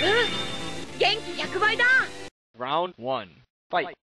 元気100倍だ Round 1. Fight.